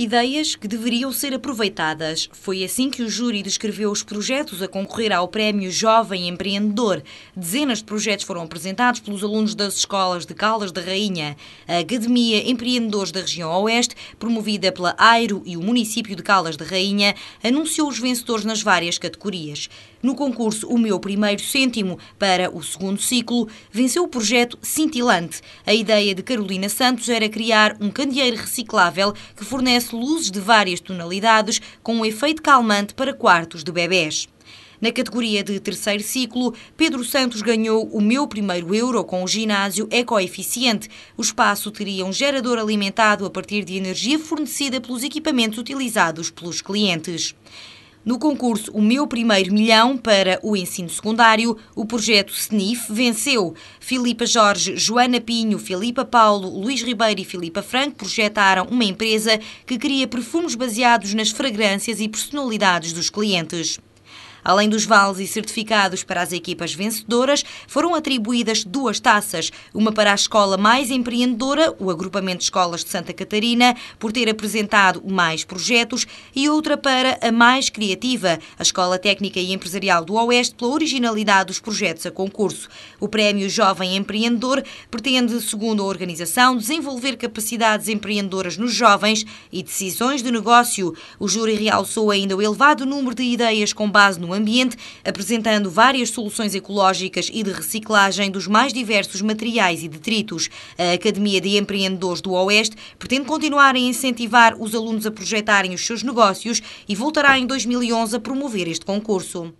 Ideias que deveriam ser aproveitadas. Foi assim que o júri descreveu os projetos a concorrer ao Prémio Jovem Empreendedor. Dezenas de projetos foram apresentados pelos alunos das escolas de Caldas da Rainha. A Academia Empreendedores da Região Oeste, promovida pela Airo e o município de Caldas da Rainha, anunciou os vencedores nas várias categorias. No concurso O Meu Primeiro Cêntimo para o segundo ciclo, venceu o projeto Cintilante. A ideia de Carolina Santos era criar um candeeiro reciclável que fornece luzes de várias tonalidades com um efeito calmante para quartos de bebés. Na categoria de terceiro ciclo, Pedro Santos ganhou o meu primeiro euro com o ginásio ecoeficiente. O espaço teria um gerador alimentado a partir de energia fornecida pelos equipamentos utilizados pelos clientes. No concurso O Meu Primeiro Milhão para o ensino secundário, o projeto SNIF venceu. Filipa Jorge, Joana Pinho, Filipa Paulo, Luís Ribeiro e Filipa Franco projetaram uma empresa que cria perfumes baseados nas fragrâncias e personalidades dos clientes. Além dos vales e certificados para as equipas vencedoras, foram atribuídas duas taças, uma para a escola mais empreendedora, o Agrupamento de Escolas de Santa Catarina, por ter apresentado mais projetos, e outra para a mais criativa, a Escola Técnica e Empresarial do Oeste, pela originalidade dos projetos a concurso. O Prémio Jovem Empreendedor pretende, segundo a organização, desenvolver capacidades empreendedoras nos jovens e decisões de negócio. O júri realçou ainda o elevado número de ideias com base no ambiente, apresentando várias soluções ecológicas e de reciclagem dos mais diversos materiais e detritos. A Academia de Empreendedores do Oeste pretende continuar a incentivar os alunos a projetarem os seus negócios e voltará em 2011 a promover este concurso.